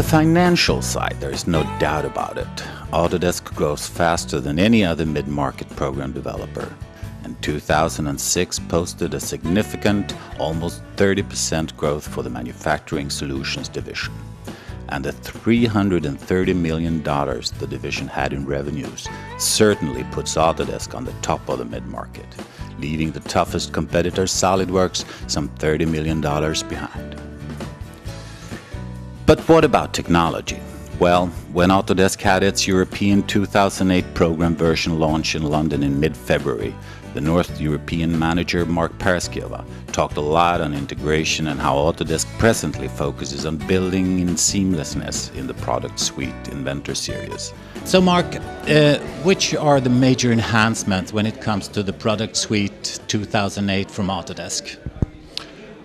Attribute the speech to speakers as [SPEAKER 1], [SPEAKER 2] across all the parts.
[SPEAKER 1] the financial side, there is no doubt about it. Autodesk grows faster than any other mid market program developer. And 2006 posted a significant, almost 30% growth for the Manufacturing Solutions division. And the $330 million the division had in revenues certainly puts Autodesk on the top of the mid market, leaving the toughest competitor, SolidWorks, some $30 million behind. But what about technology? Well, when Autodesk had its European 2008 program version launch in London in mid February, the North European manager Mark Paraskeva talked a lot on integration and how Autodesk presently focuses on building in seamlessness in the product suite Inventor series.
[SPEAKER 2] So, Mark, uh, which are the major enhancements when it comes to the product suite 2008 from Autodesk?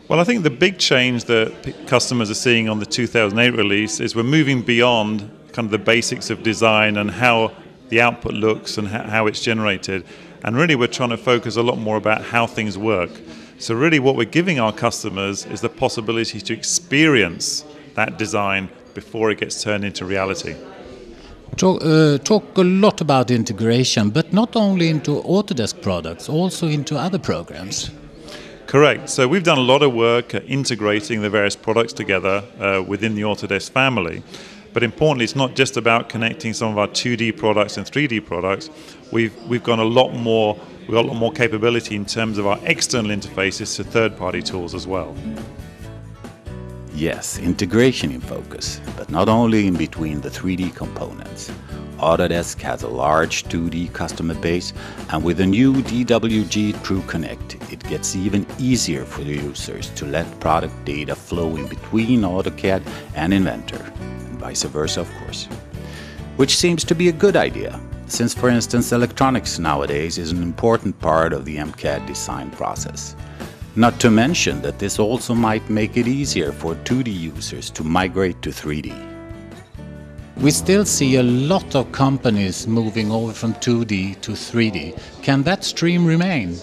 [SPEAKER 3] Well, I think the big change that customers are seeing on the 2008 release is we're moving beyond kind of the basics of design and how the output looks and how it's generated. And really, we're trying to focus a lot more about how things work. So, really, what we're giving our customers is the possibility to experience that design before it gets turned into reality.
[SPEAKER 2] Talk, uh, talk, a lot about integration, but not only into Autodesk products, also into other programs.
[SPEAKER 3] Correct. So we've done a lot of work integrating the various products together uh, within the Autodesk family. But importantly, it's not just about connecting some of our 2D products and 3D products. We've we've gone a lot more. We've got a lot more capability in terms of our external interfaces to third-party tools as well.
[SPEAKER 1] Yes, integration in focus, but not only in between the 3D components. Autodesk has a large 2D customer base, and with the new DWG TrueConnect, it gets even easier for the users to let product data flow in between AutoCAD and Inventor, and vice versa, of course. Which seems to be a good idea, since, for instance, electronics nowadays is an important part of the MCAD design process. Not to mention that this also might make it easier for 2D users to migrate to 3D.
[SPEAKER 2] We still see a lot of companies moving over from 2D to 3D. Can that stream remain?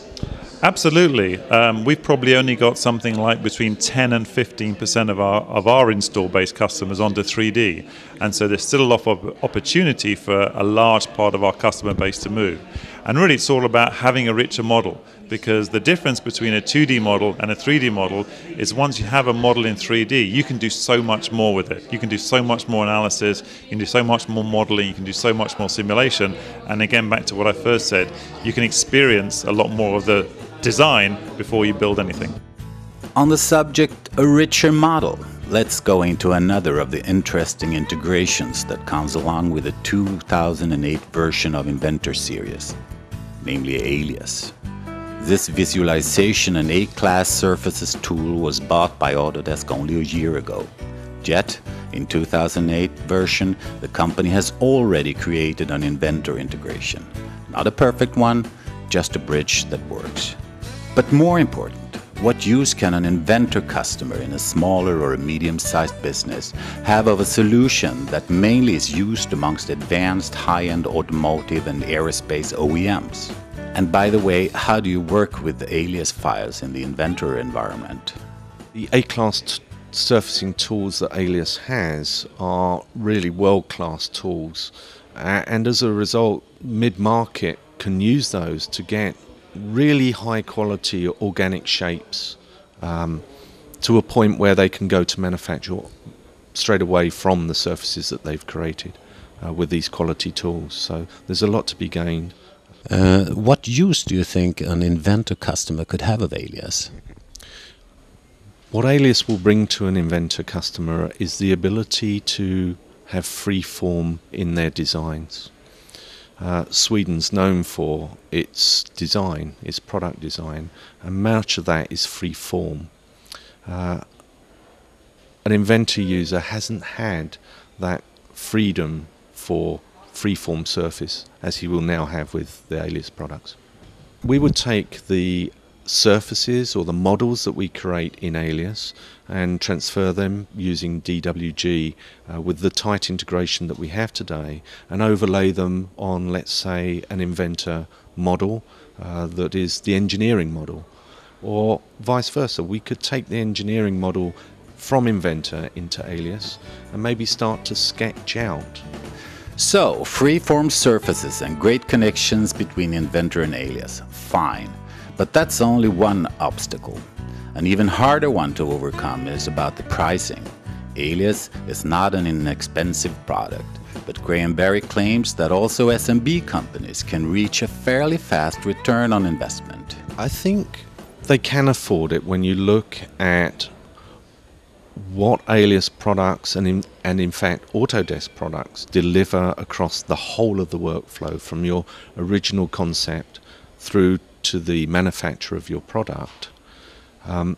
[SPEAKER 3] Absolutely. Um, we've probably only got something like between 10 and 15 percent of our of our install base customers onto 3D, and so there's still a lot of opportunity for a large part of our customer base to move. And really, it's all about having a richer model because the difference between a 2D model and a 3D model is once you have a model in 3D, you can do so much more with it. You can do so much more analysis, you can do so much more modeling, you can do so much more simulation. And again, back to what I first said, you can experience a lot more of the design before you build anything.
[SPEAKER 1] On the subject, a richer model. Let's go into another of the interesting integrations that comes along with the 2008 version of Inventor series, namely Alias. This visualization and A-class surfaces tool was bought by Autodesk only a year ago. Yet, in 2008 version, the company has already created an Inventor integration. Not a perfect one, just a bridge that works. But more important, what use can an inventor customer in a smaller or a medium sized business have of a solution that mainly is used amongst advanced high end automotive and aerospace OEMs? And by the way, how do you work with the alias files in the Inventor environment?
[SPEAKER 4] The A-class surfacing tools that Alias has are really world-class tools. And as a result, mid-market can use those to get really high quality organic shapes um, to a point where they can go to manufacture straight away from the surfaces that they've created uh, with these quality tools. So there's a lot to be gained.
[SPEAKER 2] Uh, what use do you think an inventor customer could have of Alias?
[SPEAKER 4] What Alias will bring to an inventor customer is the ability to have free form in their designs. Uh, Sweden's known for its design, its product design, and much of that is free form. Uh, an inventor user hasn't had that freedom for freeform surface as he will now have with the Alias products. We would take the surfaces or the models that we create in Alias and transfer them using DWG uh, with the tight integration that we have today and overlay them on, let's say, an inventor model uh, that is the engineering model. Or vice versa, we could take the engineering model from Inventor into Alias and maybe start to sketch out.
[SPEAKER 1] So, free-form surfaces and great connections between Inventor and Alias. Fine. But that's only one obstacle. An even harder one to overcome is about the pricing. Alias is not an inexpensive product, but Graham Barry claims that also SMB companies can reach a fairly fast return on investment.
[SPEAKER 4] I think they can afford it when you look at what Alias products and in, and in fact Autodesk products deliver across the whole of the workflow from your original concept through to the manufacturer of your product. Um,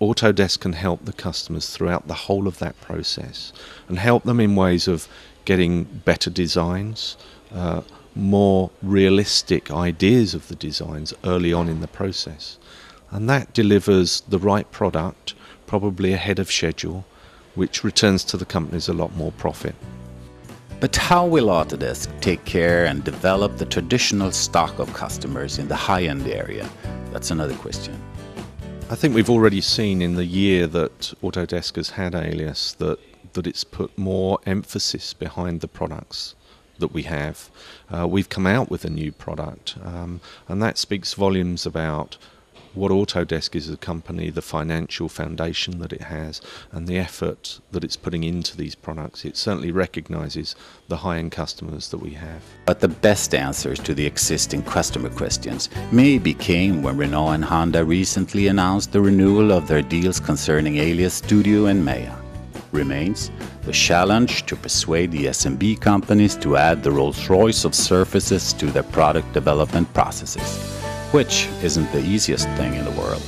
[SPEAKER 4] Autodesk can help the customers throughout the whole of that process and help them in ways of getting better designs, uh, more realistic ideas of the designs early on in the process. And that delivers the right product, probably ahead of schedule, which returns to the companies a lot more profit.
[SPEAKER 1] But how will Autodesk take care and develop the traditional stock of customers in the high end area? That's another question.
[SPEAKER 4] I think we've already seen in the year that Autodesk has had Alias that, that it's put more emphasis behind the products that we have. Uh, we've come out with a new product, um, and that speaks volumes about what Autodesk is as a company, the financial foundation that it has, and the effort that it's putting into these products. It certainly recognizes the high end customers that we have.
[SPEAKER 1] But the best answers to the existing customer questions maybe came when Renault and Honda recently announced the renewal of their deals concerning Alias Studio and Maya. Remains the challenge to persuade the SMB companies to add the Rolls Royce of surfaces to their product development processes which isn't the easiest thing in the world.